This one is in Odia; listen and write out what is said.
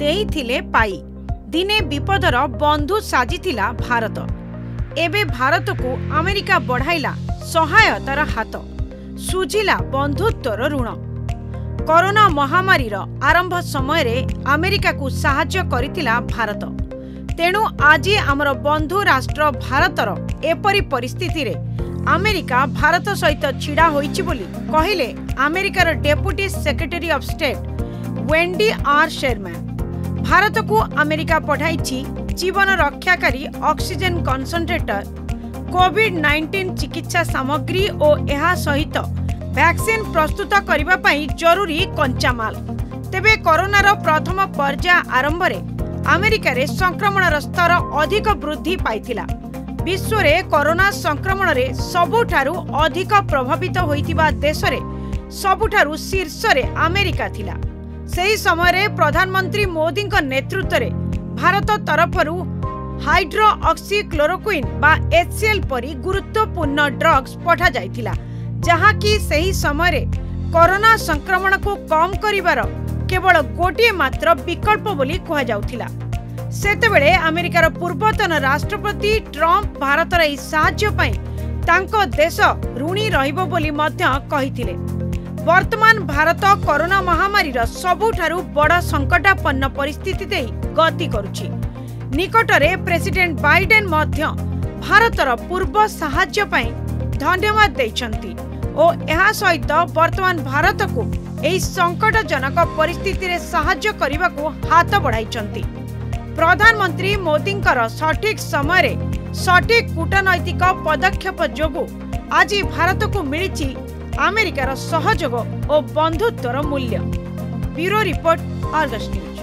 ଦେଇଥିଲେ ପାଇ। ଦିନେ ବିପଦର ବନ୍ଧୁ ସାଜିଥିଲା ଭାରତ। ଏବେ ଭାରତକୁ ଆମେରିକା ବଢ଼ାଇଲା ସହାୟତାର ହାତ ସୁଝିଲା ବନ୍ଧୁତ୍ୱର ଋଣ। କରୋନା ମହାମାରୀର ଆରମ୍ଭ ସମୟରେ ଆମେରିକାକୁ ସାହାଯ୍ୟ କରିଥିଲା ଭାରତ। ତେଣୁ ଆଜି ଆମର ବନ୍ଧୁ ରାଷ୍ଟ୍ର ଭାରତର ଏପରି ପରିସ୍ଥିତିରେ ଆମେରିକା ଭାରତ ସହିତ ଛିଡ଼ା ହୋଇଛି ବୋଲି କହିଲେ ଆମେରିକାର deputy secretary of state Wendy R Sherman ଭାରତକୁ ଆମେରିକା ପଠାଇଛି ଜୀବନ ରକ୍ଷାକାରୀ ଅକ୍ସିଜେନ କନ୍ସନ୍ଟ୍ରେଟର କୋଭିଡ୍ ନାଇଣ୍ଟିନ୍ ଚିକିତ୍ସା ସାମଗ୍ରୀ ଓ ଏହା ସହିତ ଭ୍ୟାକ୍ସିନ୍ ପ୍ରସ୍ତୁତ କରିବା ପାଇଁ ଜରୁରୀ କଞ୍ଚାମାଲ। ତେବେ କରୋନାର ପ୍ରଥମ ପର୍ଯ୍ୟାୟ ଆରମ୍ଭରେ ଆମେରିକାରେ ସଂକ୍ରମଣର ସ୍ତର ଅଧିକ ବୃଦ୍ଧି ପାଇଥିଲା। ବିଶ୍ୱରେ କରୋନା ସଂକ୍ରମଣରେ ସବୁଠାରୁ ଅଧିକ ପ୍ରଭାବିତ ହୋଇଥିବା ଦେଶରେ ସବୁଠାରୁ ଶୀର୍ଷରେ ଆମେରିକା ଥିଲା। ସେହି ସମୟରେ ପ୍ରଧାନମନ୍ତ୍ରୀ ମୋଦିଙ୍କ ନେତୃତ୍ୱରେ ଭାରତ ତରଫରୁ ହାଇଡ୍ରୋ ଅକ୍ସି କ୍ଲୋରୋକୁଇନ୍ ବା ଏଚସିଏଲ୍ ପରି ଗୁରୁତ୍ୱପୂର୍ଣ୍ଣ ଡ୍ରଗ୍ସ ପଠାଯାଇଥିଲା ଯାହାକି ସେହି ସମୟରେ କରୋନା ସଂକ୍ରମଣକୁ କମ୍ କରିବାର କେବଳ ଗୋଟିଏ ମାତ୍ର ବିକଳ୍ପ ବୋଲି କୁହାଯାଉଥିଲା। ସେତେବେଳେ ଆମେରିକାର ପୂର୍ବତନ ରାଷ୍ଟ୍ରପତି ଟ୍ରମ୍ପ ଭାରତର ଏହି ସାହାଯ୍ୟ ପାଇଁ ତାଙ୍କ ଦେଶ ଋଣୀ ରହିବ ବୋଲି ମଧ୍ୟ କହିଥିଲେ। ବର୍ତ୍ତମାନ ଭାରତ କରୋନା ମହାମାରୀର ସବୁଠାରୁ ବଡ଼ ସଙ୍କଟାପନ୍ନ ପରିସ୍ଥିତି ଦେଇ ଗତି କରୁଛି। ନିକଟରେ ପ୍ରେସିଡେଣ୍ଟ ବାଇଡେନ୍ ମଧ୍ୟ ଭାରତର ପୂର୍ବ ସାହାଯ୍ୟ ପାଇଁ ଧନ୍ୟବାଦ ଦେଇଛନ୍ତି ଓ ଏହା ସହିତ ବର୍ତ୍ତମାନ ଭାରତକୁ ଏହି ସଙ୍କଟଜନକ ପରିସ୍ଥିତିରେ ସାହାଯ୍ୟ କରିବାକୁ ହାତ ବଢ଼ାଇଛନ୍ତି। ପ୍ରଧାନମନ୍ତ୍ରୀ ମୋଦିଙ୍କର ସଠିକ୍ ସମୟରେ ସଠିକ୍ କୂଟନୈତିକ ପଦକ୍ଷେପ ଯୋଗୁଁ ଆଜି ଭାରତକୁ ମିଳିଛି ଆମେରିକାର ସହଯୋଗ ଓ ବନ୍ଧୁତ୍ୱର ମୂଲ୍ୟ। Bureau report Argus news.